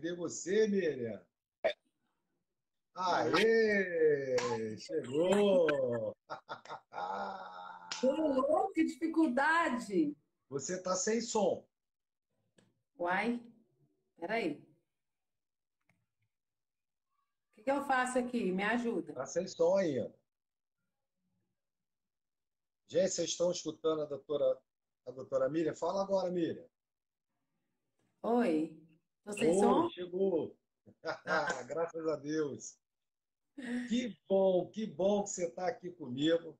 Cadê você, Miriam? Aê! Chegou! Ô, que dificuldade! Você está sem som. Uai, peraí. O que, que eu faço aqui? Me ajuda. Está sem som aí. Gente, vocês estão escutando a doutora, a doutora Miriam? Fala agora, Miriam. Oi. Tô sem som? Chegou. Graças a Deus. Que bom, que bom que você está aqui comigo.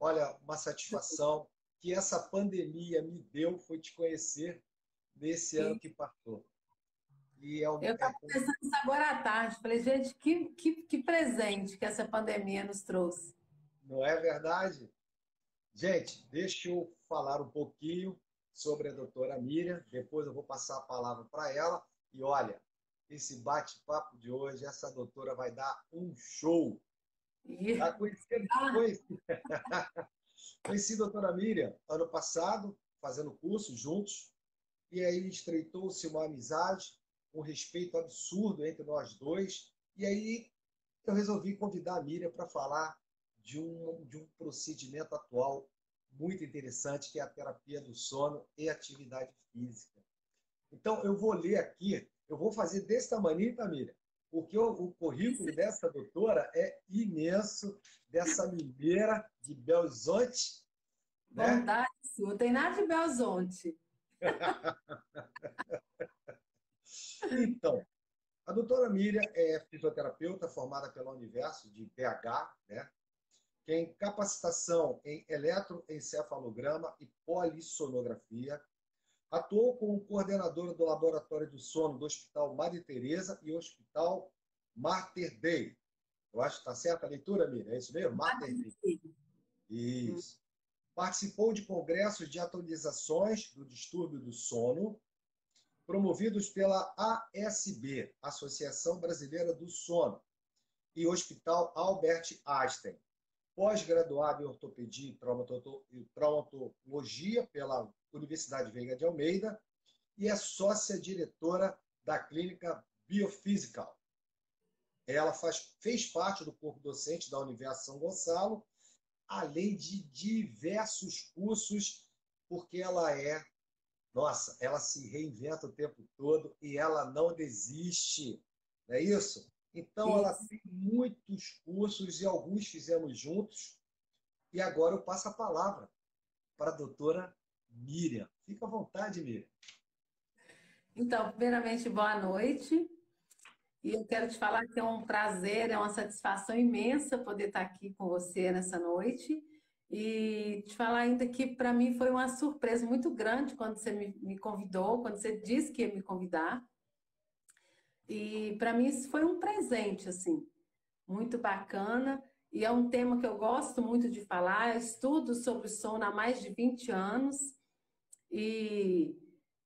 Olha, uma satisfação que essa pandemia me deu foi te conhecer nesse Sim. ano que passou. E é um... Eu estava pensando isso agora à tarde. Falei, gente, que, que, que presente que essa pandemia nos trouxe. Não é verdade? Gente, deixa eu falar um pouquinho sobre a doutora Miriam, depois eu vou passar a palavra para ela. E olha, esse bate-papo de hoje, essa doutora vai dar um show. Tá conhecendo, conheci, conheci a doutora Miriam ano passado, fazendo curso juntos, e aí estreitou-se uma amizade, um respeito absurdo entre nós dois, e aí eu resolvi convidar a Miriam para falar de um, de um procedimento atual muito interessante, que é a terapia do sono e atividade física. Então, eu vou ler aqui, eu vou fazer desse tamanho, Tamília, porque o, o currículo dessa doutora é imenso, dessa mineira de Belzonte. Né? Bondade sua, tem nada de Belzonte. então, a doutora Miriam é fisioterapeuta formada pela Universo de BH, né? Tem capacitação em eletroencefalograma e polissonografia. Atuou como coordenadora do Laboratório do Sono do Hospital Madre Teresa e Hospital Mater Dei. Eu acho que está certa a leitura, Miriam? É isso mesmo? Mater Dei. Isso. Participou de congressos de atualizações do distúrbio do sono, promovidos pela ASB, Associação Brasileira do Sono, e Hospital Albert Einstein pós-graduado em ortopedia e traumatologia pela Universidade Veiga de Almeida e é sócia diretora da clínica Biophysical. Ela faz, fez parte do corpo docente da Universidade São Gonçalo, além de diversos cursos, porque ela é, nossa, ela se reinventa o tempo todo e ela não desiste. Não é isso? Então, Isso. ela tem muitos cursos e alguns fizemos juntos. E agora eu passo a palavra para a doutora Miriam. Fica à vontade, Miriam. Então, primeiramente, boa noite. E eu quero te falar que é um prazer, é uma satisfação imensa poder estar aqui com você nessa noite. E te falar ainda que para mim foi uma surpresa muito grande quando você me convidou, quando você disse que ia me convidar. E para mim isso foi um presente, assim, muito bacana. E é um tema que eu gosto muito de falar. Eu estudo sobre sono há mais de 20 anos e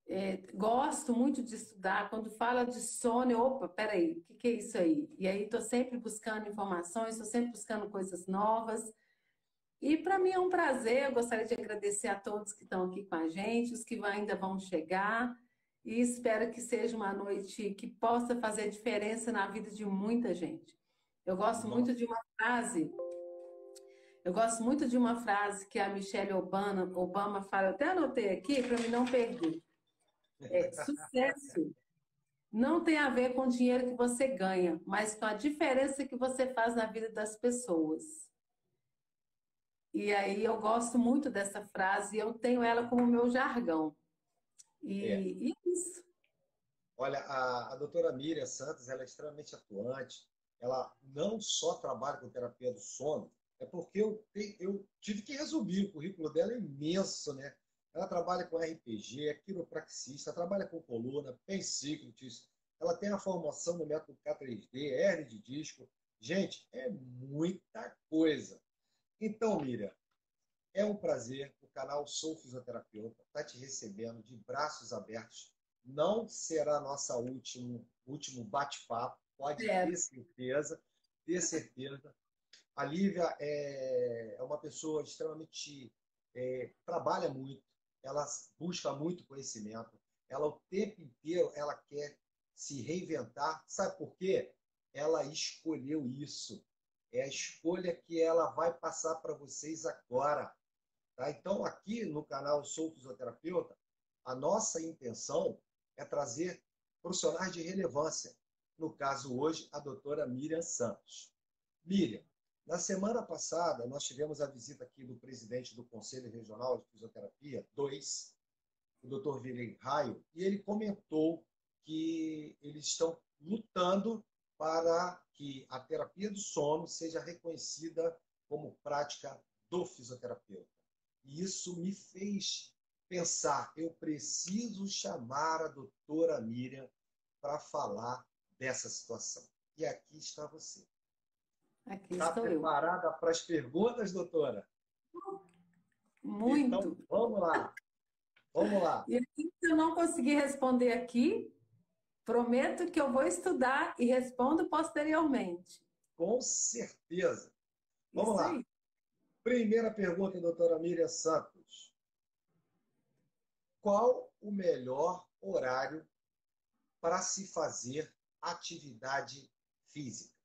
é, gosto muito de estudar. Quando fala de sono, eu, opa, peraí, o que, que é isso aí? E aí estou sempre buscando informações, estou sempre buscando coisas novas. E para mim é um prazer, eu gostaria de agradecer a todos que estão aqui com a gente, os que ainda vão chegar e espero que seja uma noite que possa fazer diferença na vida de muita gente. Eu gosto Nossa. muito de uma frase, eu gosto muito de uma frase que a Michelle Obama, Obama fala, até anotei aqui para me não perder. É, sucesso não tem a ver com o dinheiro que você ganha, mas com a diferença que você faz na vida das pessoas. E aí eu gosto muito dessa frase e eu tenho ela como meu jargão. E, é. e isso. Olha, a, a doutora Miriam Santos ela é extremamente atuante. Ela não só trabalha com terapia do sono, é porque eu, eu tive que resumir, o currículo dela é imenso, né? Ela trabalha com RPG, é quiropraxista, trabalha com coluna, pensíclitis, ela tem a formação no método K3D, hernia de disco. Gente, é muita coisa. Então, Miriam, é um prazer. Canal Sou Fisioterapeuta está te recebendo de braços abertos. Não será nossa último último bate-papo. Pode é. ter certeza, ter certeza. A Lívia é, é uma pessoa extremamente é, trabalha muito, ela busca muito conhecimento. Ela o tempo inteiro ela quer se reinventar. Sabe por quê? Ela escolheu isso. É a escolha que ela vai passar para vocês agora. Tá? Então, aqui no canal Sou Fisioterapeuta, a nossa intenção é trazer profissionais de relevância. No caso, hoje, a doutora Miriam Santos. Miriam, na semana passada, nós tivemos a visita aqui do presidente do Conselho Regional de Fisioterapia, 2, o doutor Virei Raio, e ele comentou que eles estão lutando para que a terapia do sono seja reconhecida como prática do fisioterapeuta. E isso me fez pensar, eu preciso chamar a doutora Miriam para falar dessa situação. E aqui está você. Aqui está preparada para as perguntas, doutora? Muito. Então, vamos lá. Vamos lá. E se eu não conseguir responder aqui, prometo que eu vou estudar e respondo posteriormente. Com certeza. Vamos Isso lá. Aí. Primeira pergunta, doutora Miriam Santos. Qual o melhor horário para se fazer atividade física?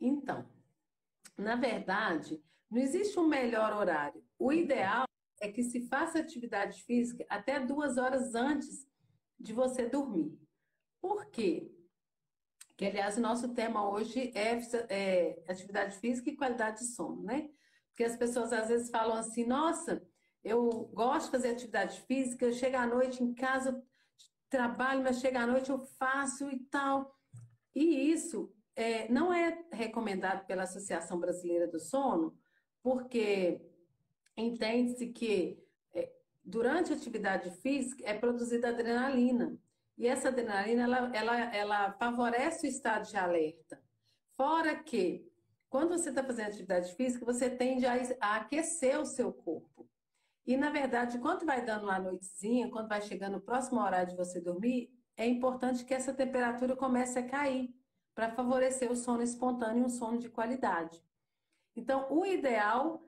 Então, na verdade, não existe um melhor horário. O ideal é que se faça atividade física até duas horas antes de você dormir. Por quê? Que, aliás, o nosso tema hoje é, é atividade física e qualidade de sono, né? Porque as pessoas às vezes falam assim, nossa, eu gosto de fazer atividade física, eu chego à noite em casa, trabalho, mas chega à noite eu faço e tal. E isso é, não é recomendado pela Associação Brasileira do Sono, porque entende-se que é, durante a atividade física é produzida adrenalina. E essa adrenalina, ela, ela, ela favorece o estado de alerta. Fora que, quando você está fazendo atividade física, você tende a, a aquecer o seu corpo. E, na verdade, quando vai dando uma noitezinha, quando vai chegando o próximo horário de você dormir, é importante que essa temperatura comece a cair para favorecer o sono espontâneo e um sono de qualidade. Então, o ideal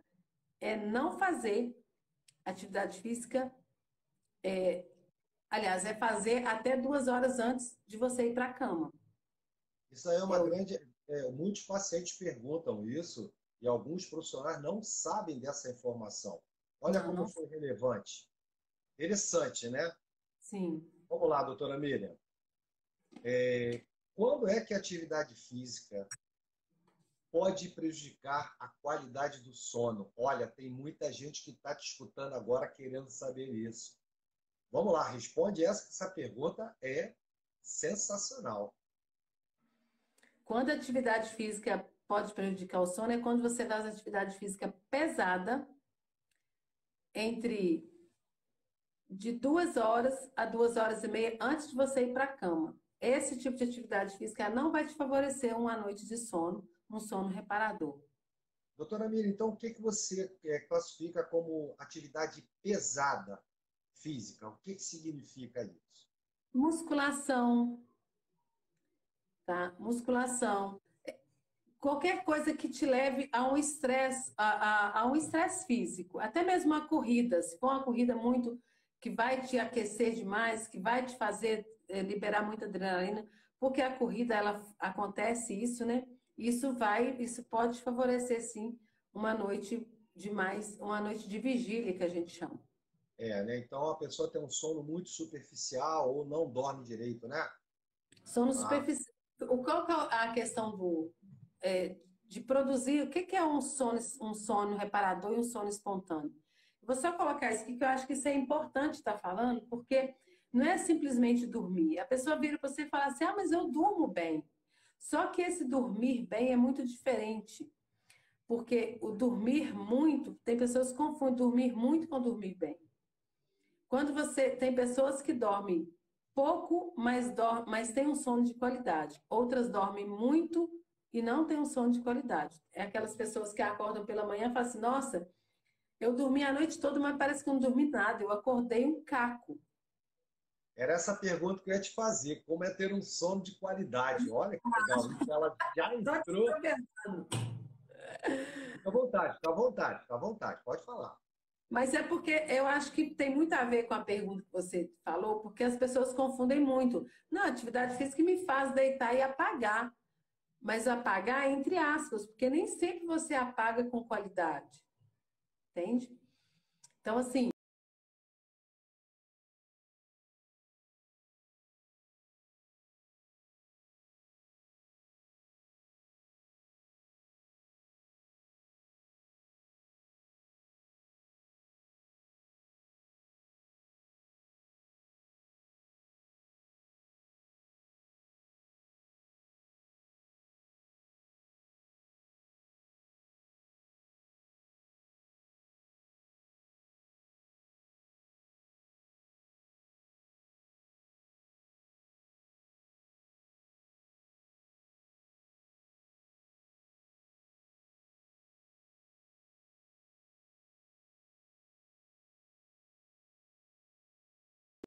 é não fazer atividade física, é, aliás, é fazer até duas horas antes de você ir para a cama. Isso aí é uma Eu... grande. É, muitos pacientes perguntam isso e alguns profissionais não sabem dessa informação. Olha não, como não. foi relevante. Interessante, né? Sim. Vamos lá, doutora Miriam. É, quando é que a atividade física pode prejudicar a qualidade do sono? Olha, tem muita gente que está te escutando agora querendo saber isso. Vamos lá, responde essa, essa pergunta é sensacional. Quando a atividade física pode prejudicar o sono é quando você faz atividade física pesada entre de duas horas a duas horas e meia antes de você ir para a cama. Esse tipo de atividade física não vai te favorecer uma noite de sono, um sono reparador. Doutora Mira, então o que, que você é, classifica como atividade pesada física? O que, que significa isso? Musculação, tá? Musculação. Qualquer coisa que te leve a um estresse, a, a, a um estresse físico, até mesmo a corrida, se for uma corrida muito que vai te aquecer demais, que vai te fazer é, liberar muita adrenalina, porque a corrida ela acontece isso, né? Isso vai, isso pode favorecer sim uma noite de mais, uma noite de vigília que a gente chama. É, né? Então a pessoa tem um sono muito superficial ou não dorme direito, né? Sono ah. superficial. Qual que é a questão do é, de produzir? O que, que é um sono, um sono reparador e um sono espontâneo? Vou só colocar isso aqui que eu acho que isso é importante estar falando, porque não é simplesmente dormir. A pessoa vira para você e fala assim: ah, mas eu durmo bem. Só que esse dormir bem é muito diferente. Porque o dormir muito, tem pessoas que confundem dormir muito com dormir bem. Quando você tem pessoas que dormem pouco, mas, dormem, mas têm um sono de qualidade. Outras dormem muito e não têm um sono de qualidade. É aquelas pessoas que acordam pela manhã e falam assim: nossa, eu dormi a noite toda, mas parece que não dormi nada. Eu acordei um caco. Era essa pergunta que eu ia te fazer. Como é ter um sono de qualidade? Olha que legal. Ela já entrou. Fica à vontade, fica à vontade, fica à vontade. Pode falar. Mas é porque eu acho que tem muito a ver com a pergunta que você falou, porque as pessoas confundem muito. Não, atividade física me faz deitar e apagar. Mas apagar é entre aspas, porque nem sempre você apaga com qualidade. Entende? Então, assim,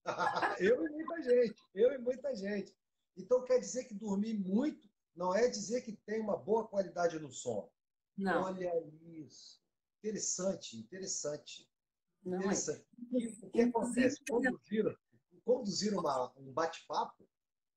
eu e muita gente, eu e muita gente. Então quer dizer que dormir muito não é dizer que tem uma boa qualidade no sono. Não. Olha isso. Interessante, interessante. Não é. interessante. É. O que acontece? Conduzir, conduzir uma, um bate-papo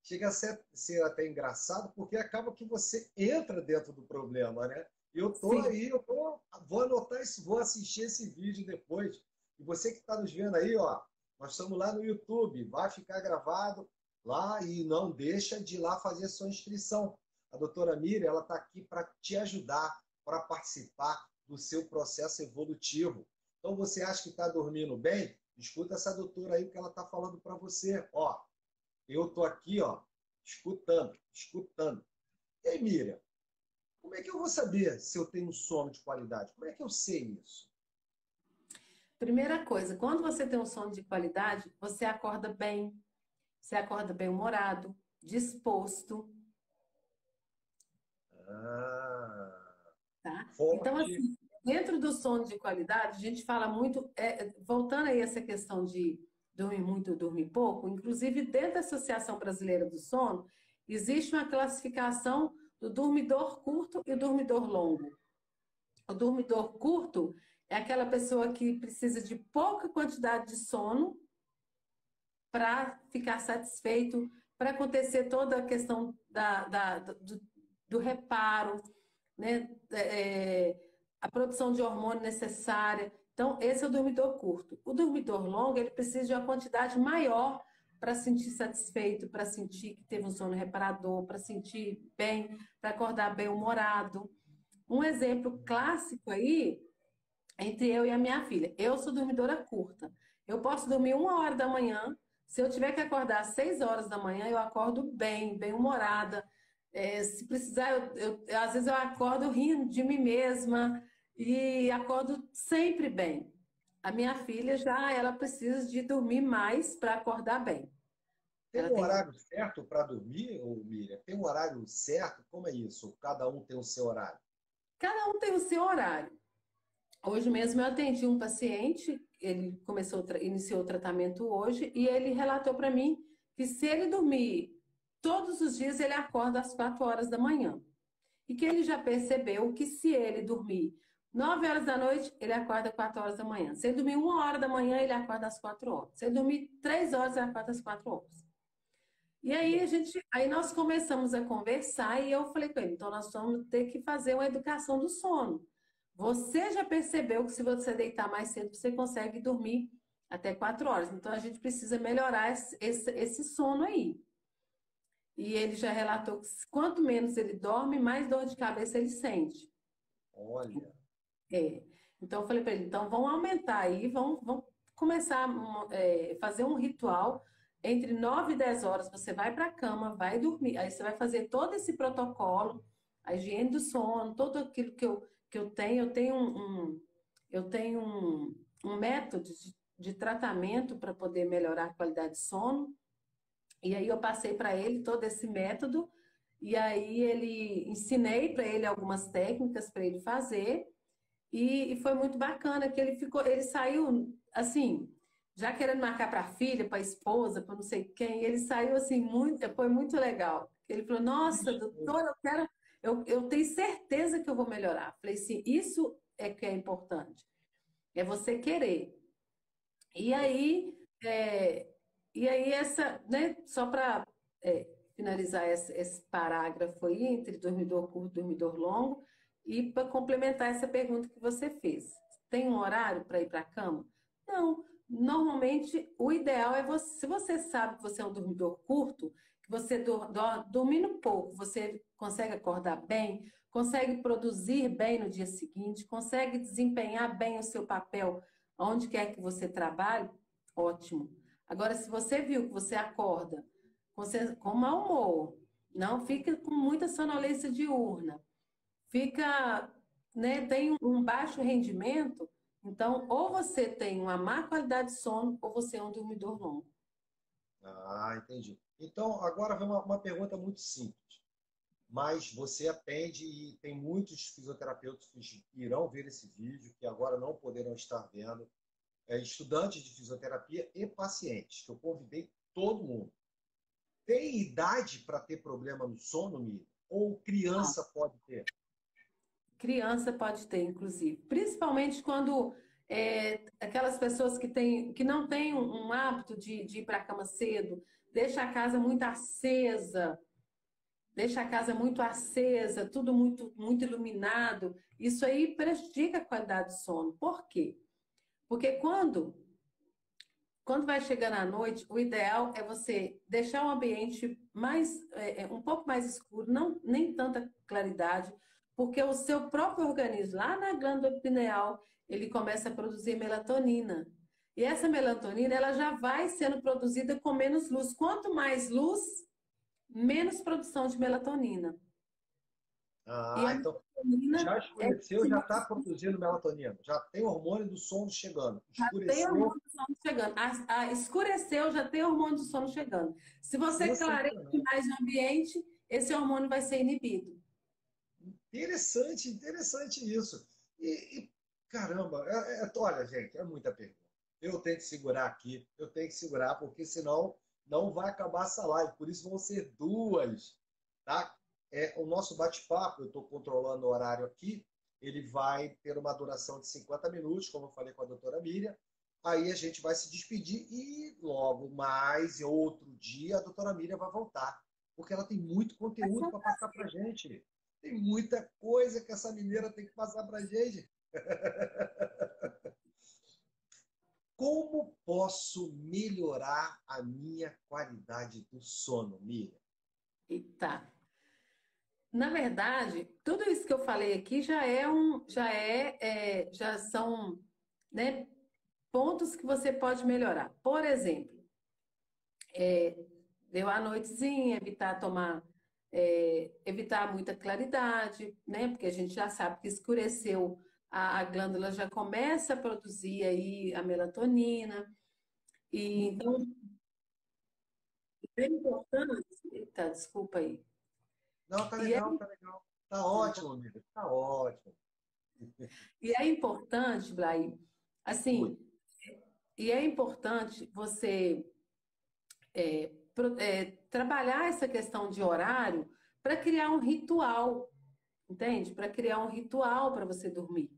chega a ser, ser, até engraçado, porque acaba que você entra dentro do problema, né? Eu tô Sim. aí, eu tô, vou anotar isso, vou assistir esse vídeo depois. E você que está nos vendo aí, ó, nós estamos lá no YouTube, vai ficar gravado lá e não deixa de ir lá fazer sua inscrição. A doutora Miriam, ela está aqui para te ajudar, para participar do seu processo evolutivo. Então, você acha que está dormindo bem? Escuta essa doutora aí, o que ela está falando para você. Ó, eu estou aqui, ó, escutando, escutando. E aí, Miriam, como é que eu vou saber se eu tenho sono de qualidade? Como é que eu sei isso? Primeira coisa, quando você tem um sono de qualidade, você acorda bem, você acorda bem humorado, disposto. Ah, tá? Então, assim, dentro do sono de qualidade, a gente fala muito, é, voltando aí essa questão de dormir muito, dormir pouco, inclusive dentro da Associação Brasileira do Sono, existe uma classificação do dormidor curto e dormidor longo. O dormidor curto é aquela pessoa que precisa de pouca quantidade de sono para ficar satisfeito, para acontecer toda a questão da, da do, do, reparo, né? É, a produção de hormônio necessária. Então, esse é o dormidor curto. O dormidor longo, ele precisa de uma quantidade maior para sentir satisfeito, para sentir que teve um sono reparador, para sentir bem, para acordar bem humorado. Um exemplo clássico aí entre eu e a minha filha. Eu sou dormidora curta. Eu posso dormir uma hora da manhã. Se eu tiver que acordar às seis horas da manhã, eu acordo bem, bem humorada. É, se precisar, eu, eu, às vezes eu acordo rindo de mim mesma e acordo sempre bem. A minha filha já, ela precisa de dormir mais para acordar bem. Tem ela um tem... horário certo para dormir, ou Miriam? Tem um horário certo? Como é isso? Cada um tem o seu horário? Cada um tem o seu horário. Hoje mesmo eu atendi um paciente, ele começou, iniciou o tratamento hoje, e ele relatou para mim que se ele dormir todos os dias, ele acorda às 4 horas da manhã. E que ele já percebeu que se ele dormir 9 horas da noite, ele acorda às 4 horas da manhã. Se ele dormir 1 hora da manhã, ele acorda às 4 horas. Se ele dormir 3 horas, ele acorda às 4 horas. E aí a gente, aí nós começamos a conversar e eu falei com ele, então nós vamos ter que fazer uma educação do sono. Você já percebeu que se você deitar mais cedo, você consegue dormir até quatro horas. Então a gente precisa melhorar esse, esse, esse sono aí. E ele já relatou que quanto menos ele dorme, mais dor de cabeça ele sente. Olha. É. Então eu falei para ele, então vamos aumentar aí, vamos, vamos começar a é, fazer um ritual. Entre 9 e 10 horas você vai para a cama, vai dormir. Aí você vai fazer todo esse protocolo, a higiene do sono, tudo aquilo que eu que eu tenho, eu tenho um, um eu tenho um, um método de, de tratamento para poder melhorar a qualidade de sono. E aí eu passei para ele todo esse método e aí ele ensinei para ele algumas técnicas para ele fazer e, e, foi muito bacana que ele ficou, ele saiu assim, já querendo marcar para a filha, para a esposa, para não sei quem, ele saiu assim muito, foi muito legal. Ele falou: "Nossa, doutora, eu quero eu, eu tenho certeza que eu vou melhorar. Falei assim, isso é que é importante. É você querer. E aí, é, e aí essa, né, só para é, finalizar esse, esse, parágrafo aí, entre dormidor curto e dormidor longo, e para complementar essa pergunta que você fez. Tem um horário para ir para a cama? Não. Normalmente, o ideal é você, se você sabe que você é um dormidor curto, você do, do, dormindo pouco, você consegue acordar bem, consegue produzir bem no dia seguinte, consegue desempenhar bem o seu papel onde quer que você trabalhe, ótimo. Agora, se você viu que você acorda com, com mau humor, não fica com muita sonolência diurna, fica, né, tem um baixo rendimento, então, ou você tem uma má qualidade de sono, ou você é um dormidor longo. Ah, entendi. Então, agora vem uma, uma pergunta muito simples. Mas você atende e tem muitos fisioterapeutas que irão ver esse vídeo, que agora não poderão estar vendo. É, estudantes de fisioterapia e pacientes, que eu convidei todo mundo. Tem idade para ter problema no sono, Miriam? Ou criança pode ter? Criança pode ter, inclusive. Principalmente quando é, aquelas pessoas que, tem, que não têm um, um hábito de, de ir para a cama cedo, deixa a casa muito acesa, deixa a casa muito acesa, tudo muito, muito iluminado. Isso aí prejudica a qualidade do sono. Por quê? Porque quando, quando vai chegando à noite, o ideal é você deixar o ambiente mais, é, é um pouco mais escuro, não nem tanta claridade, porque o seu próprio organismo, lá na glândula pineal, ele começa a produzir melatonina. E essa melatonina, ela já vai sendo produzida com menos luz. Quanto mais luz, menos produção de melatonina. Ah, então já escureceu, é já está produzindo melatonina. Já tem hormônio do sono chegando. Escureceu. Já tem hormônio do sono chegando. A, a, escureceu, já tem hormônio do sono chegando. Se você clareia mais o ambiente, esse hormônio vai ser inibido. Interessante, interessante isso. E, e caramba, é, é, olha, gente, é muita pergunta. Eu tenho que segurar aqui, eu tenho que segurar, porque senão não vai acabar essa live. Por isso vão ser duas, tá? É, o nosso bate-papo, eu estou controlando o horário aqui, ele vai ter uma duração de 50 minutos, como eu falei com a doutora Miriam. Aí a gente vai se despedir e logo mais, outro dia, a doutora Miriam vai voltar. Porque ela tem muito conteúdo para passar para gente. Tem muita coisa que essa mineira tem que passar para a gente. Como posso melhorar a minha qualidade do sono, Miriam? Eita. Na verdade, tudo isso que eu falei aqui já é um, já é, é já são, né, pontos que você pode melhorar. Por exemplo, é, deu a noitezinha, evitar tomar é, evitar muita claridade, né? Porque a gente já sabe que escureceu, a, a glândula já começa a produzir aí a melatonina. E então é importante. Eita, desculpa aí. Não, tá legal, é... tá legal. Tá ótimo, amiga. Tá ótimo. E é importante, Blay, assim, e é importante você é, é, trabalhar essa questão de horário para criar um ritual, entende? Para criar um ritual para você dormir.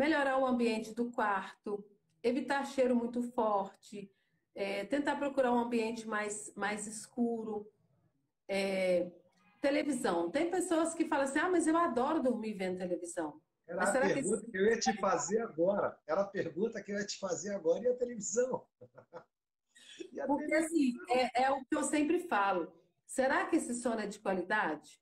Melhorar o ambiente do quarto, evitar cheiro muito forte, é, tentar procurar um ambiente mais, mais escuro. É, televisão. Tem pessoas que falam assim: ah, mas eu adoro dormir vendo televisão. Era a pergunta que... que eu ia te fazer agora. Era a pergunta que eu ia te fazer agora e a televisão. Porque assim, é, é, o que eu sempre falo. Será que esse sono é de qualidade?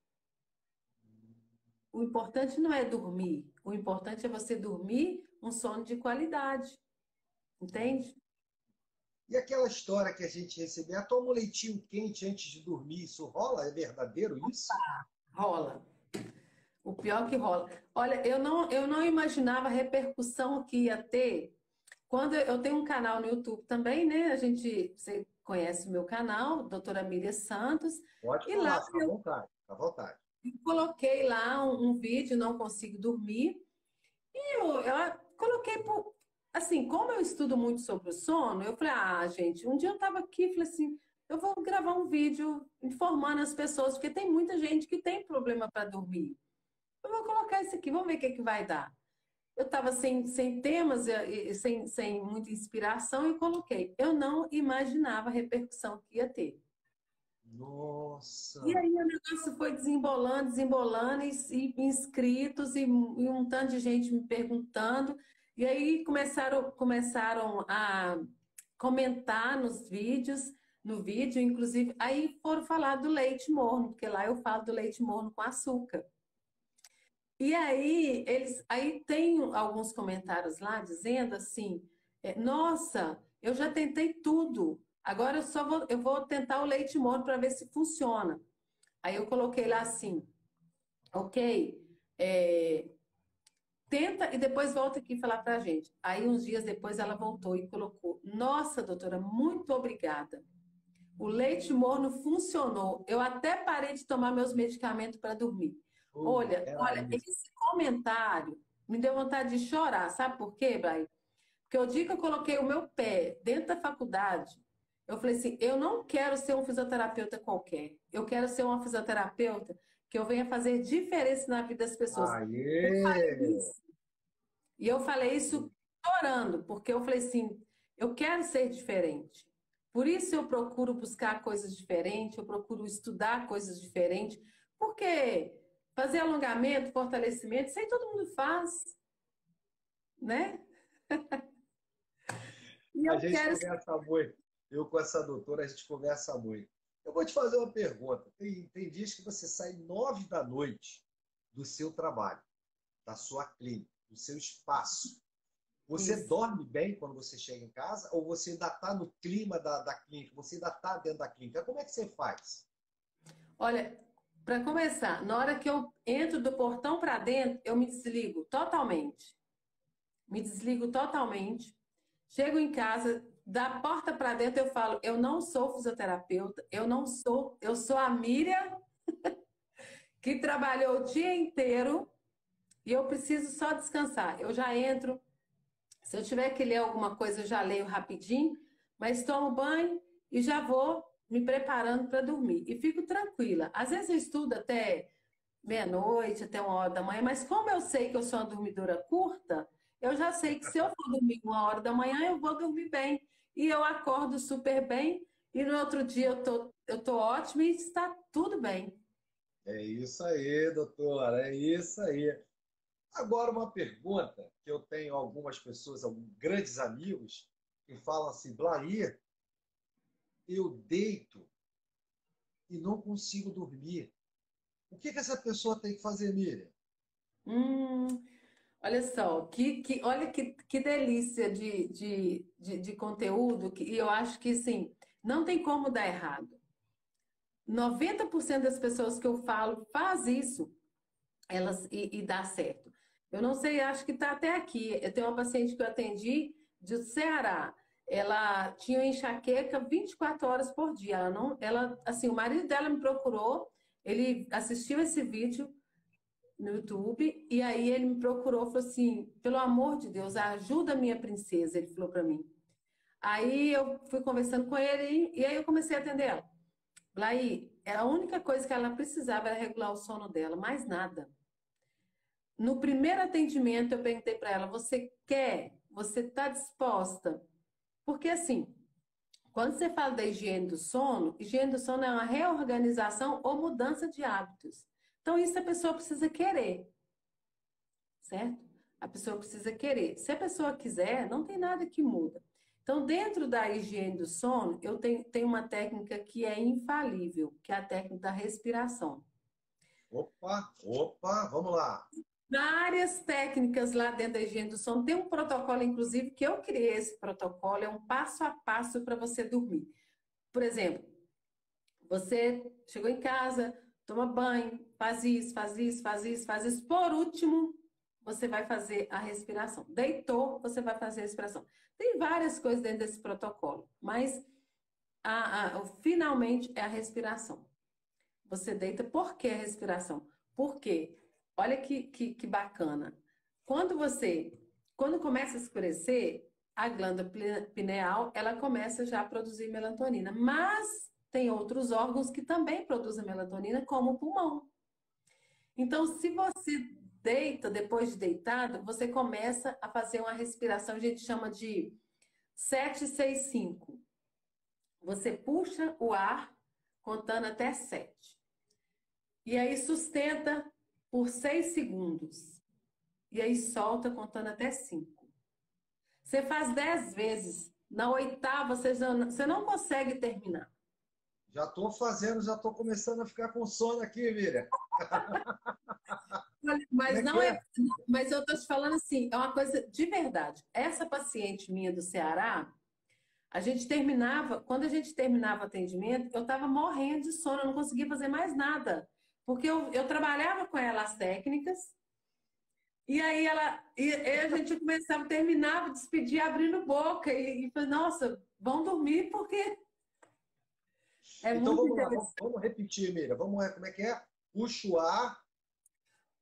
O importante não é dormir. O importante é você dormir um sono de qualidade. Entende? E aquela história que a gente recebeu, ah, toma um leitinho quente antes de dormir, isso rola? É verdadeiro isso? rola. O pior que rola. Olha, eu não, eu não imaginava a repercussão que ia ter quando eu tenho um canal no YouTube também, né? A gente, você conhece o meu canal, doutora Miriam Santos. Pode e falar, lá fica à vontade, à vontade. Coloquei lá um, um, vídeo, não consigo dormir. E eu, eu coloquei por, assim, como eu estudo muito sobre o sono, eu falei, ah, gente, um dia eu estava aqui falei assim, eu vou gravar um vídeo informando as pessoas, porque tem muita gente que tem problema para dormir. Eu vou colocar isso aqui, vamos ver o que, que vai dar. eu estava sem, sem temas, sem, sem muita inspiração e coloquei. Eu não imaginava a repercussão que ia ter. Nossa! E aí o negócio foi desembolando, desembolando, e, e inscritos, e, e, um tanto de gente me perguntando. E aí começaram, começaram a comentar nos vídeos, no vídeo, inclusive, aí foram falar do leite morno, porque lá eu falo do leite morno com açúcar. E aí, eles, aí tem alguns comentários lá dizendo assim, é, nossa, eu já tentei tudo, Agora eu só vou, eu vou tentar o leite morno para ver se funciona. Aí eu coloquei lá assim, ok, é, tenta e depois volta aqui falar para a gente. Aí uns dias depois ela voltou e colocou, nossa doutora, muito obrigada. O leite morno funcionou. Eu até parei de tomar meus medicamentos para dormir. Uh, olha, é olha, esse comentário me deu vontade de chorar. Sabe por quê, Brian? Porque o dia que eu coloquei o meu pé dentro da faculdade, eu falei assim: eu não quero ser um fisioterapeuta qualquer. Eu quero ser uma fisioterapeuta que eu venha fazer diferença na vida das pessoas. Aê! e eu falei isso chorando, porque eu falei assim: eu quero ser diferente. Por isso eu procuro buscar coisas diferentes, eu procuro estudar coisas diferentes, porque fazer alongamento, fortalecimento, isso aí todo mundo faz, né? e eu a gente quero... conversa muito eu com essa doutora, a gente conversa muito. Eu vou te fazer uma pergunta. Tem, tem dias que você sai nove da noite do seu trabalho, da sua clínica, do seu espaço. Você Isso. dorme bem quando você chega em casa ou você ainda está no clima da, da clínica? Você ainda está dentro da clínica? Como é que você faz? Olha, para começar, na hora que eu entro do portão para dentro, eu me desligo totalmente. Me desligo totalmente. Chego em casa, da porta para dentro eu falo, eu não sou fisioterapeuta, eu não sou, eu sou a Miriam que trabalhou o dia inteiro e eu preciso só descansar. Eu já entro, se eu tiver que ler alguma coisa, eu já leio rapidinho, mas tomo banho e já vou me preparando para dormir. E fico tranquila. Às vezes eu estudo até meia-noite, até uma hora da manhã, mas como eu sei que eu sou uma dormidora curta, eu já sei que se eu for dormir uma hora da manhã, eu vou dormir bem e eu acordo super bem e no outro dia eu tô, eu tô ótima e está tudo bem. É isso aí, doutora, é isso aí. Agora uma pergunta que eu tenho algumas pessoas, alguns grandes amigos, que falam assim, Blair, eu deito e não consigo dormir. O que, que essa pessoa tem que fazer, Miriam? Hum, Olha só, que, que, olha que, que delícia de, de, de, de conteúdo, e eu acho que sim, não tem como dar errado. 90% das pessoas que eu falo faz isso elas e, e dá certo. Eu não sei, acho que está até aqui. Eu tenho uma paciente que eu atendi de Ceará. Ela tinha enxaqueca 24 horas por dia. Não, ela, assim, o marido dela me procurou, ele assistiu esse vídeo, no YouTube, e aí ele me procurou, falou assim, pelo amor de Deus, ajuda a minha princesa, ele falou para mim. Aí eu fui conversando com ele e aí eu comecei a atender ela. Laí, a única coisa que ela precisava era regular o sono dela, mais nada. No primeiro atendimento eu perguntei para ela, você quer? Você está disposta? Porque assim, quando você fala da higiene do sono, higiene do sono é uma reorganização ou mudança de hábitos. Então, isso a pessoa precisa querer, certo? A pessoa precisa querer. Se a pessoa quiser, não tem nada que muda. Então, dentro da higiene do sono, eu tenho, tenho uma técnica que é infalível, que é a técnica da respiração. Opa, opa, vamos lá. Várias técnicas lá dentro da higiene do sono. Tem um protocolo, inclusive, que eu criei esse protocolo, é um passo a passo para você dormir. Por exemplo, você chegou em casa, toma banho, faz isso, faz isso, faz isso, faz isso. Por último, você vai fazer a respiração. Deitou, você vai fazer a respiração. Tem várias coisas dentro desse protocolo, mas a, a, finalmente é a respiração. Você deita, por que a respiração? Porque, olha que, que, que bacana. Quando você, quando começa a escurecer, a glândula pineal, ela começa já a produzir melatonina. Mas tem outros órgãos que também produzem melatonina, como o pulmão. Então, se você deita, depois de deitado, você começa a fazer uma respiração, a gente chama de 765. Você puxa o ar contando até 7. E aí sustenta por 6 segundos. E aí solta contando até 5. Você faz 10 vezes. Na oitava, você, não consegue terminar. Já estou fazendo, já estou começando a ficar com sono aqui, Miriam. Mas é não é? é, mas eu estou te falando assim, é uma coisa de verdade. Essa paciente minha do Ceará, a gente terminava, quando a gente terminava o atendimento, eu estava morrendo de sono, eu não conseguia fazer mais nada. Porque eu, eu trabalhava com ela as técnicas, e aí ela, e, e a gente começava, terminava, despedia abrindo boca, e, e falei, nossa, vão dormir porque é então vamos lá, vamos, repetir, Mira. Vamos ver como é que é? Puxa o ar.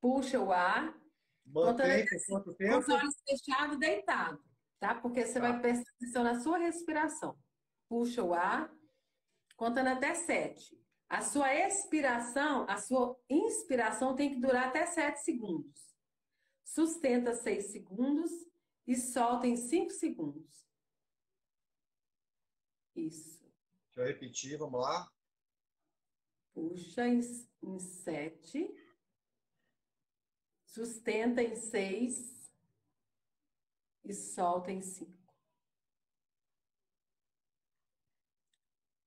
Puxa o ar. Mantém por quanto tempo? Com os olhos fechados, deitado, tá? Porque você tá. vai prestar atenção na sua respiração. Puxa o ar, contando até sete. A sua expiração, a sua inspiração tem que durar até sete segundos. Sustenta seis segundos e solta em cinco segundos. Isso. Deixa eu repetir, vamos lá. Puxa em, em sete. Sustenta em seis. E solta em cinco.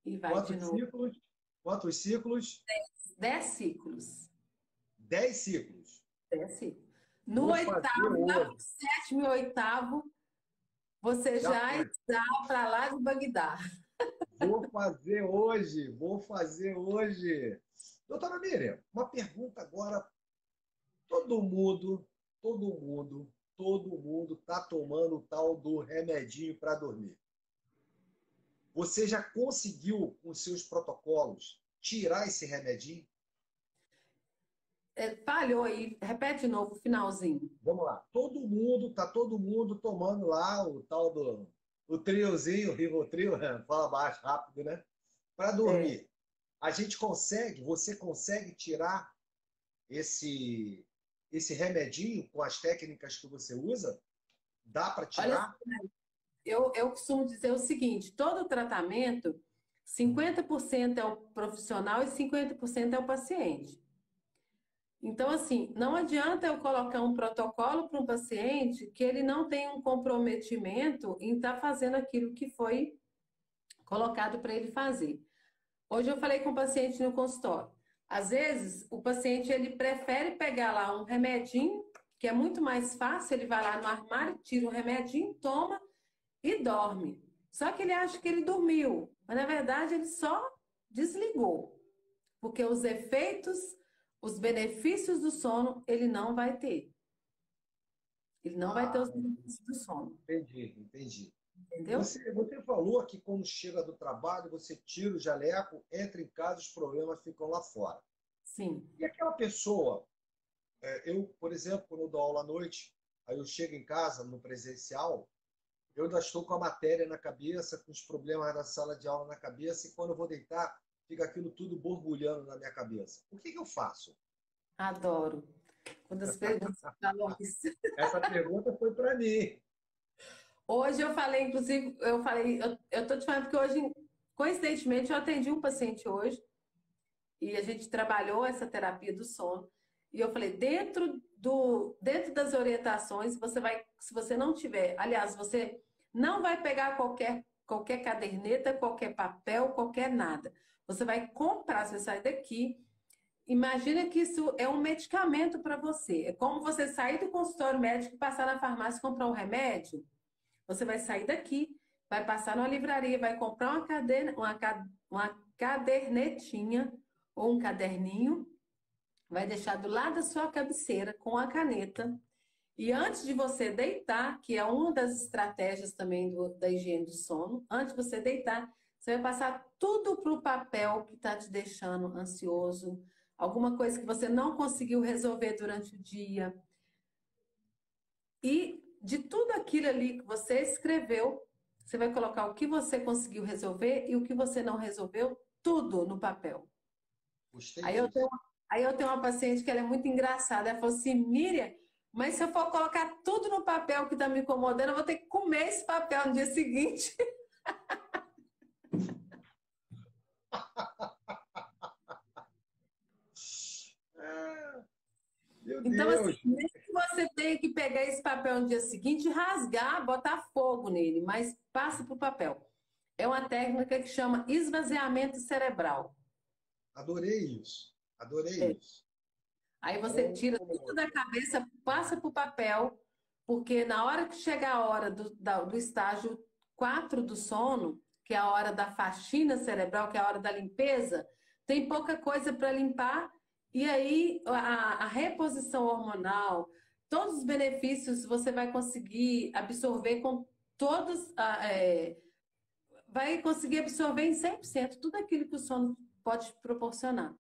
E vai Quantos de novo. Ciclos? Quantos ciclos? Dez, dez ciclos. Dez ciclos. Dez ciclos. No Vou oitavo, no sétimo e oitavo, você já, já está para lá de Bagdá. Vou fazer hoje, vou fazer hoje. Doutora Miriam, uma pergunta agora. Todo mundo, todo mundo, todo mundo está tomando o tal do remedinho para dormir. Você já conseguiu, com seus protocolos, tirar esse remedinho? É, falhou aí. Repete de novo o finalzinho. Vamos lá. Todo mundo, tá todo mundo tomando lá o tal do o triozinho, o Rivotril, fala baixo, rápido, né? Para dormir. É. A gente consegue, você consegue tirar esse esse remedinho com as técnicas que você usa? Dá para tirar? Olha, eu, eu costumo dizer o seguinte: todo tratamento, 50% é o profissional e 50% é o paciente. Então, assim, não adianta eu colocar um protocolo para um paciente que ele não tem um comprometimento em estar tá fazendo aquilo que foi colocado para ele fazer. Hoje eu falei com o paciente no consultório. Às vezes, o paciente ele prefere pegar lá um remedinho, que é muito mais fácil, ele vai lá no armário, tira o remedinho, toma e dorme. Só que ele acha que ele dormiu, mas na verdade ele só desligou. Porque os efeitos os benefícios do sono ele não vai ter. Ele não ah, vai ter os ah, benefícios do sono. Entendi, entendi. Entendeu? Você, você falou que quando chega do trabalho, você tira o jaleco, entra em casa, os problemas ficam lá fora. Sim. E aquela pessoa, é, eu, por exemplo, quando eu dou aula à noite, aí eu chego em casa, no presencial, eu ainda estou com a matéria na cabeça, com os problemas da sala de aula na cabeça, e quando eu vou deitar, fica aquilo tudo borbulhando na minha cabeça. O que, que eu faço? Adoro. Quando as perguntas falam isso. Essa pergunta foi para mim. Hoje eu falei, inclusive, eu falei, eu, estou te falando porque hoje, coincidentemente, eu atendi um paciente hoje e a gente trabalhou essa terapia do sono. E eu falei, dentro do dentro das orientações, você vai, se você não tiver, aliás, você não vai pegar qualquer qualquer caderneta, qualquer papel, qualquer nada. Você vai comprar, você sai daqui. Imagina que isso é um medicamento para você. É como você sair do consultório médico e passar na farmácia e comprar um remédio. Você vai sair daqui, vai passar numa livraria, vai comprar uma, caderna, uma, uma cadernetinha ou um caderninho, vai deixar do lado da sua cabeceira com a caneta. E antes de você deitar, que é uma das estratégias também do, da higiene do sono, antes de você deitar, você vai passar tudo para o papel que está te deixando ansioso, alguma coisa que você não conseguiu resolver durante o dia. E de tudo aquilo ali que você escreveu, você vai colocar o que você conseguiu resolver e o que você não resolveu, tudo no papel. Gostei Aí eu tenho, Aí eu tenho uma paciente que ela é muito engraçada. Ela falou assim, Miriam, mas se eu for colocar tudo no papel que está me incomodando, eu vou ter que comer esse papel no dia seguinte. então, assim, mesmo que você tenha que pegar esse papel no dia seguinte, rasgar, botar fogo nele, mas passa para o papel. É uma técnica que chama esvaziamento cerebral. Adorei isso. Adorei é. isso. Aí você tira tudo da cabeça, passa para o papel, porque na hora que chegar a hora do, da, do estágio 4 do sono, que é a hora da faxina cerebral, que é a hora da limpeza, tem pouca coisa para limpar, e aí a, a reposição hormonal, todos os benefícios você vai conseguir absorver com todos. É, vai conseguir absorver em 100% tudo aquilo que o sono pode proporcionar.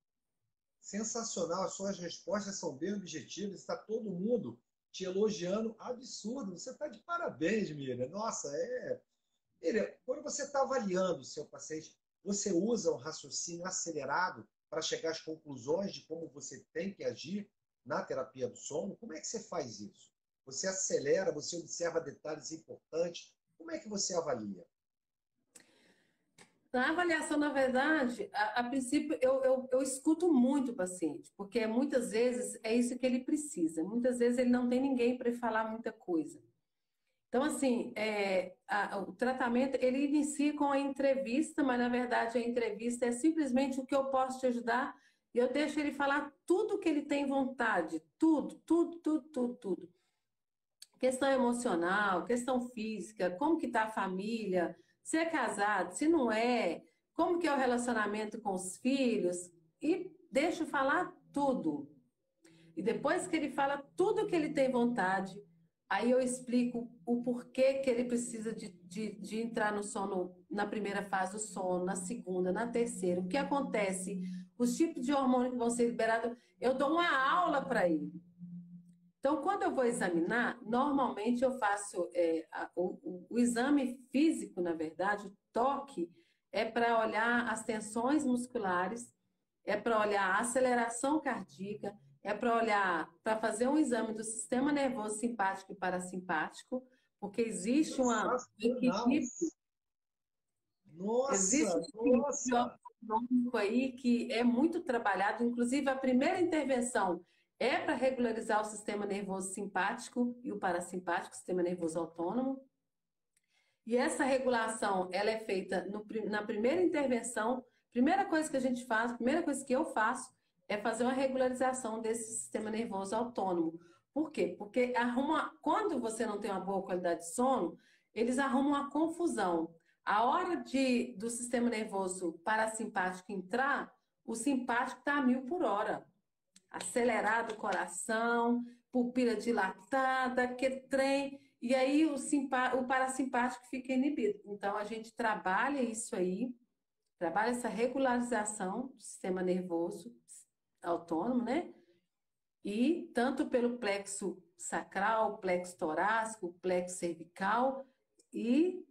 Sensacional, as suas respostas são bem objetivas, está todo mundo te elogiando, absurdo. Você está de parabéns, Miriam. Nossa, é. Miriam, quando você está avaliando o seu paciente, você usa um raciocínio acelerado para chegar às conclusões de como você tem que agir na terapia do sono? Como é que você faz isso? Você acelera, você observa detalhes importantes. Como é que você avalia? Na avaliação, na verdade, a, a princípio, eu, eu, eu, escuto muito o paciente, porque muitas vezes é isso que ele precisa. Muitas vezes ele não tem ninguém para falar muita coisa. Então, assim, é, a, o tratamento, ele inicia com a entrevista, mas na verdade a entrevista é simplesmente o que eu posso te ajudar e eu deixo ele falar tudo que ele tem vontade, tudo, tudo, tudo, tudo, tudo. Questão emocional, questão física, como que está a família, se é casado, se não é, como que é o relacionamento com os filhos, e deixo falar tudo. E depois que ele fala tudo que ele tem vontade, aí eu explico o porquê que ele precisa de, de, de entrar no sono na primeira fase do sono, na segunda, na terceira, o que acontece, os tipos de hormônio que vão ser liberados. Eu dou uma aula para ele. Então, quando eu vou examinar, normalmente eu faço é, a, o, o, exame físico, na verdade, o toque, é para olhar as tensões musculares, é para olhar a aceleração cardíaca, é para olhar, para fazer um exame do sistema nervoso simpático e parasimpático, porque existe uma equipe. Nossa, existe um nossa. aí que é muito trabalhado, inclusive a primeira intervenção é para regularizar o sistema nervoso simpático e o parasimpático, sistema nervoso autônomo. E essa regulação, ela é feita no, na primeira intervenção. Primeira coisa que a gente faz, primeira coisa que eu faço é fazer uma regularização desse sistema nervoso autônomo. Por quê? Porque arruma, quando você não tem uma boa qualidade de sono, eles arrumam uma confusão. A hora de, do sistema nervoso parasimpático entrar, o simpático está a mil por hora acelerado o coração, pupila dilatada, que trem, e aí o, o parasimpático fica inibido. Então a gente trabalha isso aí, trabalha essa regularização do sistema nervoso autônomo, né? E tanto pelo plexo sacral, plexo torácico, plexo cervical e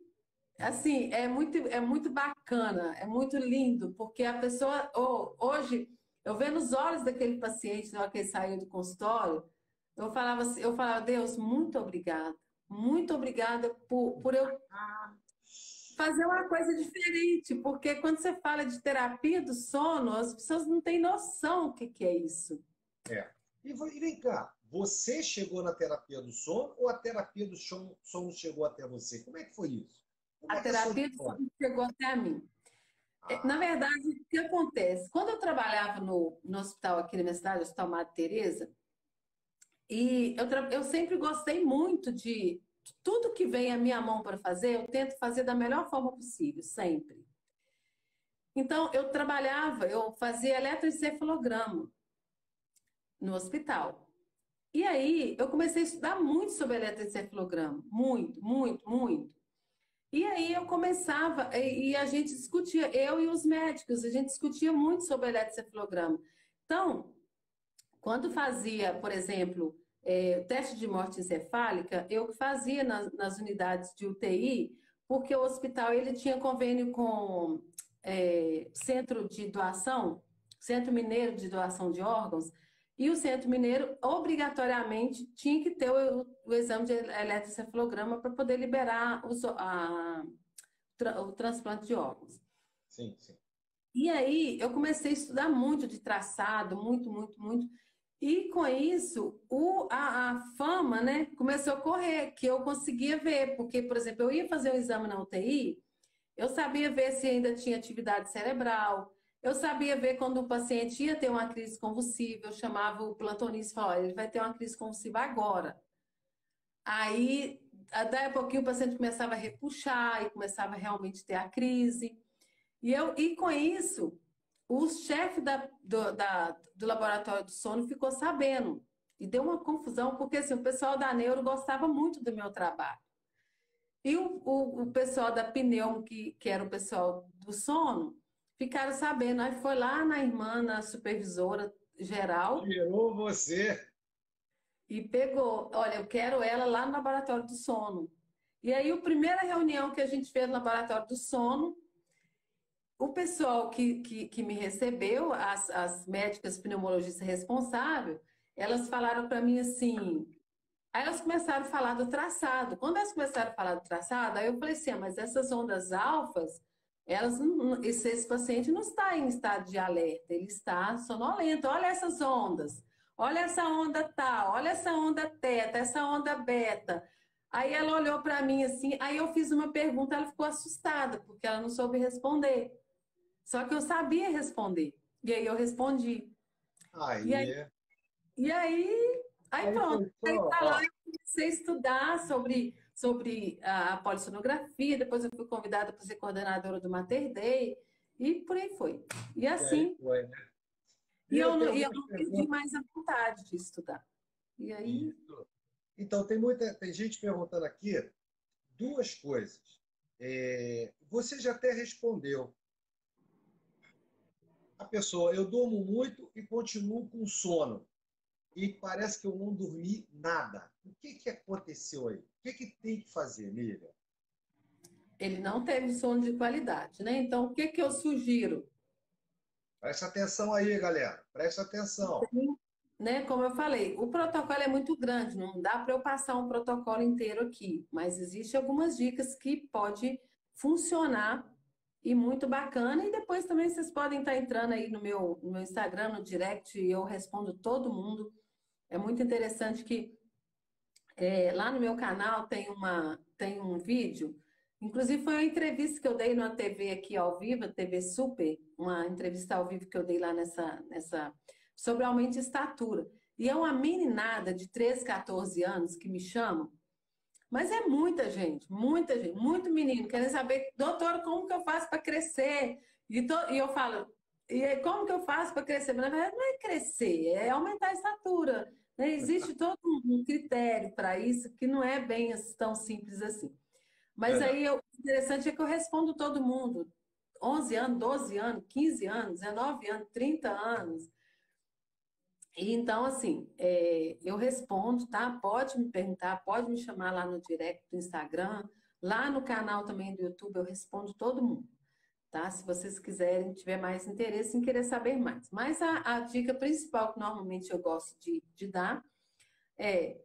assim, é muito é muito bacana, é muito lindo, porque a pessoa oh, hoje eu vendo os olhos daquele paciente na hora que ele saiu do consultório, eu falava assim, eu falava, Deus, muito obrigada. Muito obrigada por, por eu fazer uma coisa diferente, porque quando você fala de terapia do sono, as pessoas não têm noção o que, que é isso. É. E, e vem cá, você chegou na terapia do sono ou a terapia do sono, sono chegou até você? Como é que foi isso? Como a é terapia do sono chegou até mim. É, na verdade, o que acontece? Quando eu trabalhava no, no hospital aqui na minha cidade, o Hospital Madre Teresa, e eu, eu sempre gostei muito de tudo que vem à minha mão para fazer, eu tento fazer da melhor forma possível, sempre. Então, eu trabalhava, eu fazia eletroencefalograma no hospital. E aí, eu comecei a estudar muito sobre eletroencefalograma. Muito, muito, muito. E aí eu começava, e a gente discutia, eu e os médicos, a gente discutia muito sobre eletrocefalograma. Então, quando fazia, por exemplo, é, teste de morte encefálica, eu fazia nas, nas, unidades de UTI, porque o hospital ele tinha convênio com é, centro de doação, Centro Mineiro de Doação de Órgãos, e o Centro Mineiro obrigatoriamente tinha que ter o, o exame de eletrocefalograma para poder liberar o, a, o transplante de órgãos. Sim, sim. E aí eu comecei a estudar muito de traçado, muito, muito, muito. E com isso, o, a, a, fama né, começou a correr, que eu conseguia ver, porque, por exemplo, eu ia fazer o um exame na UTI, eu sabia ver se ainda tinha atividade cerebral, eu sabia ver quando o paciente ia ter uma crise convulsiva, eu chamava o plantonista e falava, ele vai ter uma crise convulsiva agora. Aí, daí a pouquinho o paciente começava a repuxar e começava realmente a ter a crise. E, eu, e com isso, o chefe da, do, da, do laboratório do sono ficou sabendo. E deu uma confusão, porque assim, o pessoal da neuro gostava muito do meu trabalho. E o, o, o pessoal da pneumo, que, que era o pessoal do sono, ficaram sabendo. Aí foi lá na irmã, na supervisora geral. Tirou você. E pegou. Olha, eu quero ela lá no laboratório do sono. E aí, a primeira reunião que a gente fez no laboratório do sono, o pessoal que, que, que me recebeu, as, as médicas pneumologistas responsáveis, elas falaram para mim assim. Aí elas começaram a falar do traçado. Quando elas começaram a falar do traçado, aí eu falei assim: ah, mas essas ondas alfas, elas esse, esse paciente não está em estado de alerta, ele está sonolento. Olha essas ondas, olha essa onda tal, olha essa onda teta, essa onda beta. Aí ela olhou para mim assim, aí eu fiz uma pergunta, ela ficou assustada, porque ela não soube responder. Só que eu sabia responder. E aí eu respondi. Aí, e aí, é. e aí, aí pronto. Aí tá lá, eu comecei a estudar sobre sobre a polissonografia, depois eu fui convidada para ser coordenadora do Mater Day, e por aí foi. E assim. Foi, né? E eu, eu, eu não perdi mais a vontade de estudar. E aí. Então, tem muita tem gente perguntando aqui duas coisas. É, você já até respondeu. A pessoa, eu durmo muito e continuo com sono. E parece que eu não dormi nada. O que, que aconteceu aí? O que, que tem que fazer, Miriam? Ele não teve sono de qualidade, né? Então, o que, que eu sugiro? Presta atenção aí, galera. Presta atenção. Né, como eu falei, o protocolo é muito grande, não dá para eu passar um protocolo inteiro aqui, mas existem algumas dicas que pode funcionar e muito bacana. E depois também vocês podem estar entrando aí no meu, no meu Instagram, no direct, e eu respondo todo mundo. É muito interessante que é, lá no meu canal tem, uma, tem um vídeo, inclusive foi uma entrevista que eu dei numa TV aqui ao vivo, TV Super, uma entrevista ao vivo que eu dei lá nessa, nessa sobre aumento de estatura. E é uma meninada de 13, 14 anos que me chama, mas é muita gente, muita gente, muito menino, querendo saber, doutor, como que eu faço para crescer? E, to, e eu falo, e como que eu faço para crescer? Mas, na verdade, não é crescer, é aumentar a estatura. Né? Existe todo um critério para isso que não é bem tão simples assim. Mas é. aí o interessante é que eu respondo todo mundo. 11 anos, 12 anos, 15 anos, 19 anos, 30 anos. E então, assim, é, eu respondo, tá? Pode me perguntar, pode me chamar lá no direct do Instagram, lá no canal também do YouTube, eu respondo todo mundo tá? Se vocês quiserem, tiver mais interesse em querer saber mais. Mas a, a dica principal que normalmente eu gosto de, de dar é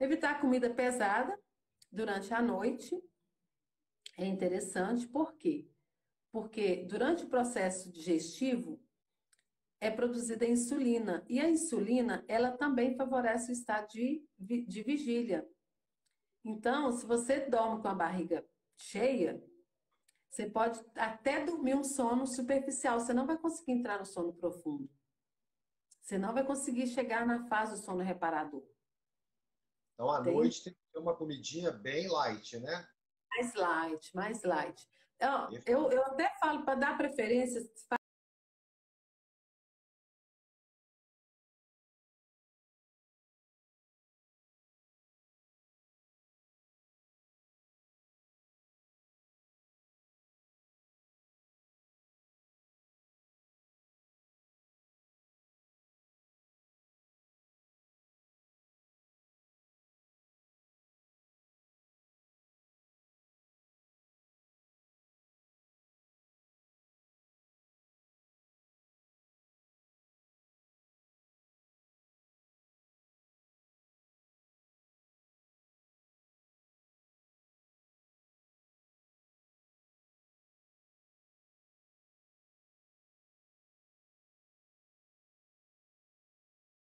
evitar comida pesada durante a noite. É interessante, por quê? Porque durante o processo digestivo é produzida a insulina. E a insulina, ela também favorece o estado de, de vigília. Então, se você dorme com a barriga cheia, você pode até dormir um sono superficial, você não vai conseguir entrar no sono profundo. Você não vai conseguir chegar na fase do sono reparador. Então, à Entende? noite tem que ter uma comidinha bem light, né? Mais light, mais light. Eu, eu, eu até falo para dar preferência,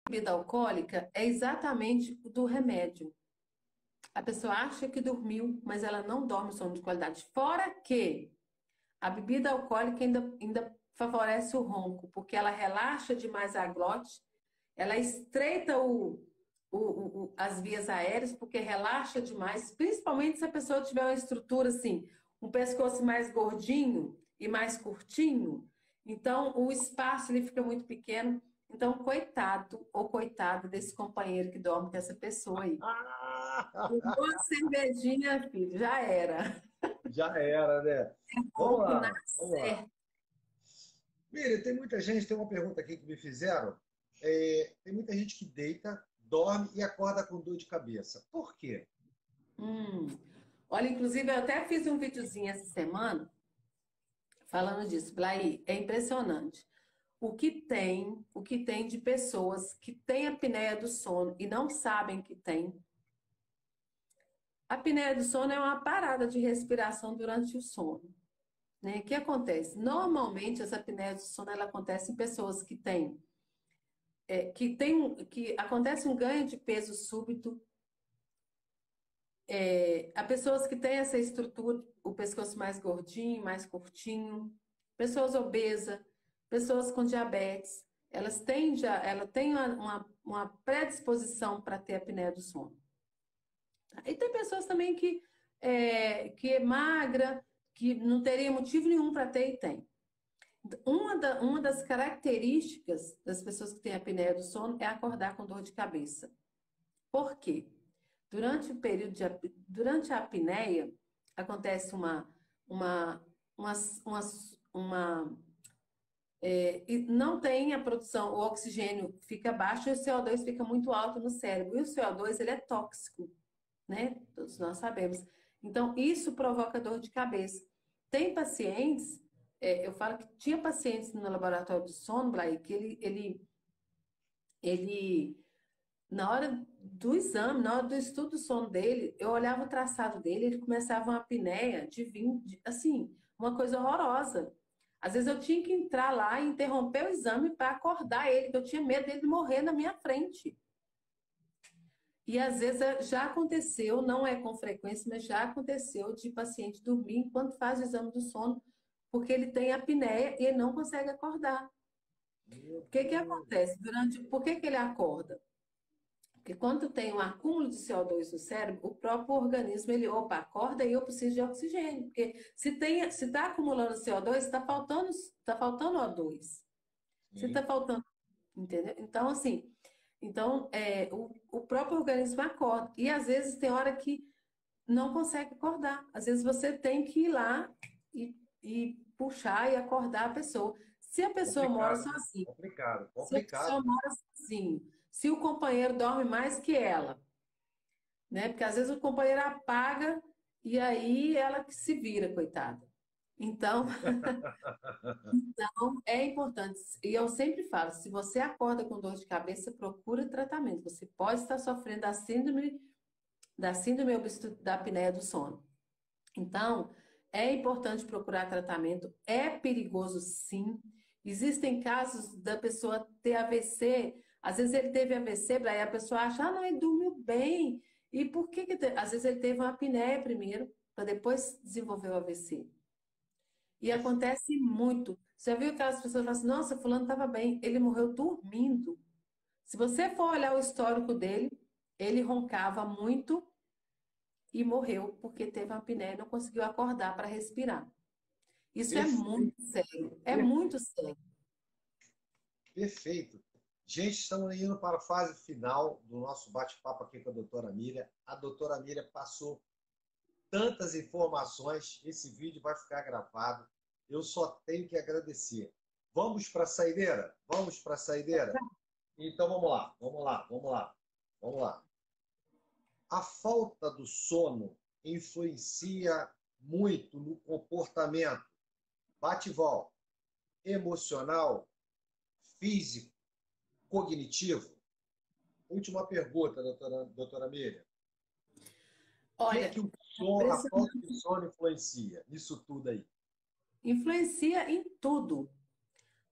bebida alcoólica é exatamente do remédio. A pessoa acha que dormiu, mas ela não dorme sono de qualidade. Fora que a bebida alcoólica ainda, ainda favorece o ronco, porque ela relaxa demais a glote, ela estreita o, o, o, as vias aéreas, porque relaxa demais, principalmente se a pessoa tiver uma estrutura assim, um pescoço mais gordinho e mais curtinho, então o espaço ele fica muito pequeno. Então, coitado ou coitado desse companheiro que dorme com essa pessoa aí. Uma cervejinha, filho, já era. Já era, né? É vamos lá, vamos lá. Miriam, tem muita gente, tem uma pergunta aqui que me fizeram. É, tem muita gente que deita, dorme e acorda com dor de cabeça. Por quê? Hum, olha, inclusive eu até fiz um videozinho essa semana falando disso. Blay, é impressionante. O que tem, o que tem de pessoas que têm apneia do sono e não sabem que tem. A apneia do sono é uma parada de respiração durante o sono. Né? O que acontece? Normalmente, essa apneia do sono ela acontece em pessoas que têm é, que tem que acontece um ganho de peso súbito. É, pessoas que têm essa estrutura, o pescoço mais gordinho, mais curtinho, pessoas obesas, pessoas com diabetes, elas têm ela tem uma, uma predisposição para ter apneia do sono. E tem pessoas também que é, que é magra, que não teria motivo nenhum para ter e tem. Uma, da, uma das características das pessoas que têm apneia do sono é acordar com dor de cabeça. Por quê? Durante o período de durante a apneia acontece uma uma uma, uma, uma é, não tem a produção, o oxigênio fica baixo e o CO2 fica muito alto no cérebro. E o CO2 ele é tóxico, né? Todos nós sabemos. Então, isso provoca dor de cabeça. Tem pacientes, é, eu falo que tinha pacientes no laboratório de sono, Blay, que ele, ele, ele, na hora do exame, na hora do estudo do sono dele, eu olhava o traçado dele, ele começava uma apneia de 20, assim, uma coisa horrorosa. Às vezes eu tinha que entrar lá e interromper o exame para acordar ele, que eu tinha medo dele morrer na minha frente. E às vezes é, já aconteceu, não é com frequência, mas já aconteceu de paciente dormir enquanto faz o exame do sono, porque ele tem apneia e ele não consegue acordar. O que, que acontece? Durante, por que, que ele acorda? Porque quando tem um acúmulo de CO2 no cérebro, o próprio organismo, ele, opa, acorda e eu preciso de oxigênio. Porque se está se tá acumulando CO2, está faltando, tá faltando O2. Se está faltando, entendeu? Então, assim, então, é, o, o próprio organismo acorda. E às vezes tem hora que não consegue acordar. Às vezes você tem que ir lá e, e puxar e acordar a pessoa. Se a pessoa complicado, mora sozinha. Complicado, complicado. Se a pessoa mora sozinha. Se o companheiro dorme mais que ela. Né? Porque às vezes o companheiro apaga e aí ela que se vira, coitada. Então, então, é importante. E eu sempre falo, se você acorda com dor de cabeça, procura tratamento. Você pode estar sofrendo da síndrome da síndrome da apneia do sono. Então, é importante procurar tratamento. É perigoso, sim. Existem casos da pessoa ter AVC. Às vezes ele teve AVC, aí a pessoa acha, ah, não, ele dormiu bem. E por que, que às vezes ele teve uma apneia primeiro, para depois desenvolver o AVC? E acontece muito. Você já viu aquelas pessoas falam assim, nossa, fulano estava bem, ele morreu dormindo. Se você for olhar o histórico dele, ele roncava muito e morreu porque teve uma apneia e não conseguiu acordar para respirar. Isso é Perfeito. é muito sério. É muito sério. Perfeito. Gente, estamos indo para a fase final do nosso bate-papo aqui com a doutora Miriam. A doutora Miriam passou tantas informações. Esse vídeo vai ficar gravado. Eu só tenho que agradecer. Vamos para a saideira? Vamos para a saideira? Então vamos lá, vamos lá, vamos lá, vamos lá. A falta do sono influencia muito no comportamento bate volta emocional, físico, cognitivo. Última pergunta, doutora, doutora Miriam. Olha, o que, é que o sono, a falta de sono influencia nisso tudo aí? Influencia em tudo.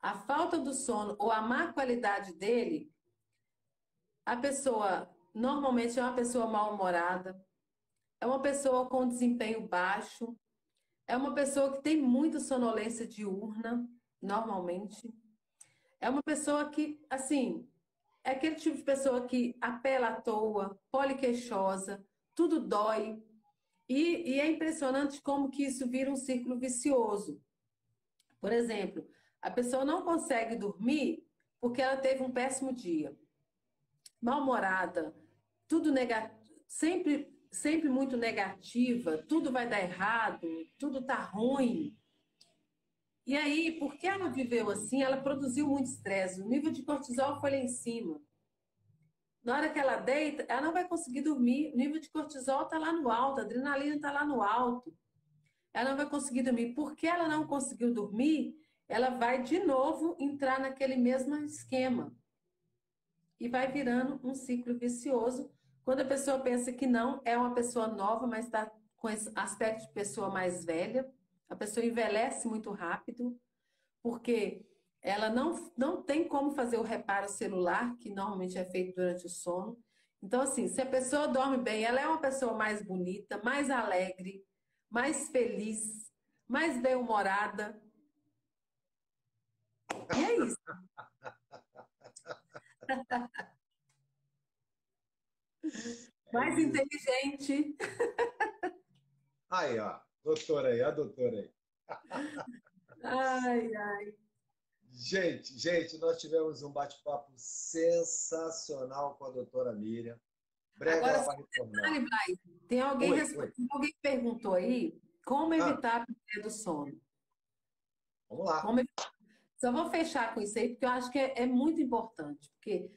A falta do sono ou a má qualidade dele a pessoa normalmente é uma pessoa mal-humorada, é uma pessoa com desempenho baixo, é uma pessoa que tem muita sonolência diurna, normalmente. É uma pessoa que, assim, é aquele tipo de pessoa que apela à toa, poliqueixosa, tudo dói. E, e é impressionante como que isso vira um círculo vicioso. Por exemplo, a pessoa não consegue dormir porque ela teve um péssimo dia. Mal-humorada, tudo negativo, sempre, sempre muito negativa, tudo vai dar errado, tudo tá ruim. E aí, porque ela viveu assim, ela produziu muito estresse, o nível de cortisol foi lá em cima. Na hora que ela deita, ela não vai conseguir dormir, o nível de cortisol está lá no alto, a adrenalina está lá no alto. Ela não vai conseguir dormir. Porque ela não conseguiu dormir, ela vai de novo entrar naquele mesmo esquema. E vai virando um ciclo vicioso. Quando a pessoa pensa que não, é uma pessoa nova, mas está com esse aspecto de pessoa mais velha, a pessoa envelhece muito rápido, porque ela não, não tem como fazer o reparo celular, que normalmente é feito durante o sono. Então, assim, se a pessoa dorme bem, ela é uma pessoa mais bonita, mais alegre, mais feliz, mais bem-humorada. E é isso. mais inteligente. Aí, ó. Doutora aí, a doutora aí. Ai, ai. Gente, gente, nós tivemos um bate-papo sensacional com a doutora Miriam. Breve Agora, ela vai retornar. Tem alguém, oi, oi. alguém perguntou aí como ah. evitar ah. a apneia do sono. Vamos lá. Como... Só vou fechar com isso aí, porque eu acho que é, é muito importante. Porque,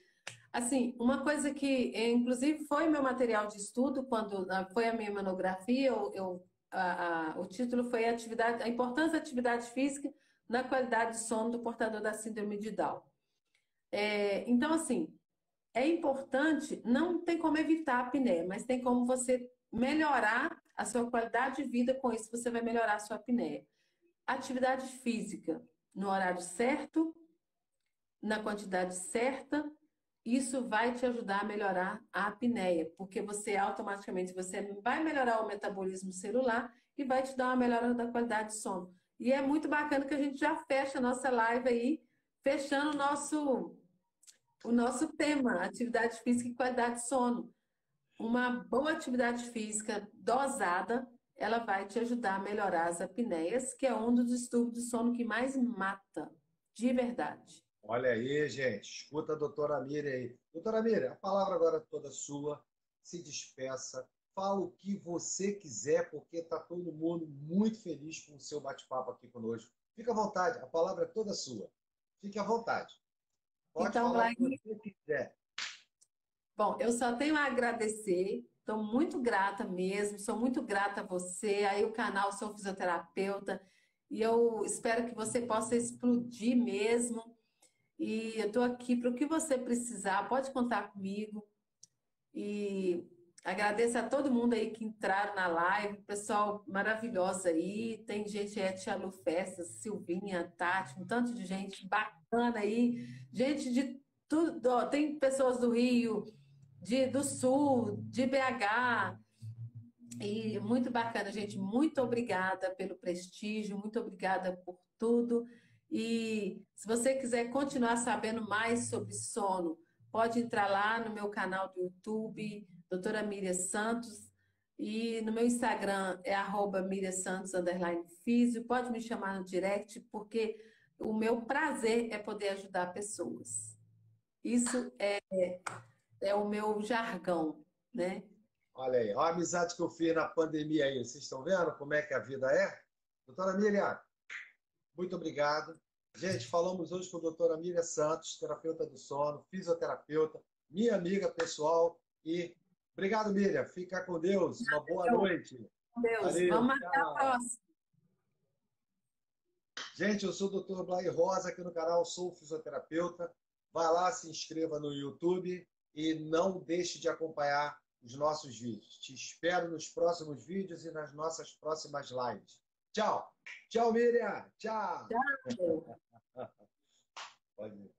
assim, uma coisa que, inclusive, foi meu material de estudo, quando ah, foi a minha monografia, eu, eu a, a, o título foi a, atividade, a importância da atividade física na qualidade de sono do portador da síndrome de Down. É, então, assim, é importante, não tem como evitar a apneia, mas tem como você melhorar a sua qualidade de vida, com isso você vai melhorar a sua apneia. Atividade física no horário certo, na quantidade certa, isso vai te ajudar a melhorar a apneia, porque você automaticamente você vai melhorar o metabolismo celular e vai te dar uma melhora da qualidade de sono. E é muito bacana que a gente já fecha a nossa live aí, fechando o nosso, o nosso tema, atividade física e qualidade de sono. Uma boa atividade física dosada, ela vai te ajudar a melhorar as apneias, que é um dos distúrbios do sono que mais mata, de verdade. Olha aí, gente. Escuta a doutora Miriam aí. Doutora Miriam, a palavra agora é toda sua. Se despeça fala o que você quiser, porque está todo mundo muito feliz com o seu bate-papo aqui conosco. Fique à vontade, a palavra é toda sua. Fique à vontade. Pode então, falar o que você quiser. Bom, eu só tenho a agradecer. Estou muito grata mesmo, sou muito grata a você, aí o canal Sou Fisioterapeuta, e eu espero que você possa explodir mesmo. E eu estou aqui para o que você precisar, pode contar comigo. E Agradeço a todo mundo aí que entraram na live, pessoal maravilhoso aí. Tem gente aí, Tia Lu Festas, Silvinha, Tati, um tanto de gente bacana aí. Gente de tudo, ó, tem pessoas do Rio, de, do Sul, de BH. E muito bacana, gente. Muito obrigada pelo prestígio, muito obrigada por tudo. E se você quiser continuar sabendo mais sobre sono, pode entrar lá no meu canal do YouTube doutora Miriam Santos. E no meu Instagram é arroba Miriam Santos, físio. Pode me chamar no direct, porque o meu prazer é poder ajudar pessoas. Isso é, é o meu jargão, né? Olha aí, olha a amizade que eu fiz na pandemia aí. Vocês estão vendo como é que a vida é? Doutora Miriam, muito obrigado. Gente, falamos hoje com a doutora Miriam Santos, terapeuta do sono, fisioterapeuta, minha amiga pessoal e Obrigado, Miriam. Fica com Deus. Uma boa noite. Deus. Valeu, Vamos até a próxima. Gente, eu sou o Dr. Blay Rosa, aqui no canal Sou Fisioterapeuta. Vai lá, se inscreva no YouTube e não deixe de acompanhar os nossos vídeos. Te espero nos próximos vídeos e nas nossas próximas lives. Tchau. Tchau, Miriam. Tchau. Tchau. Pode ir.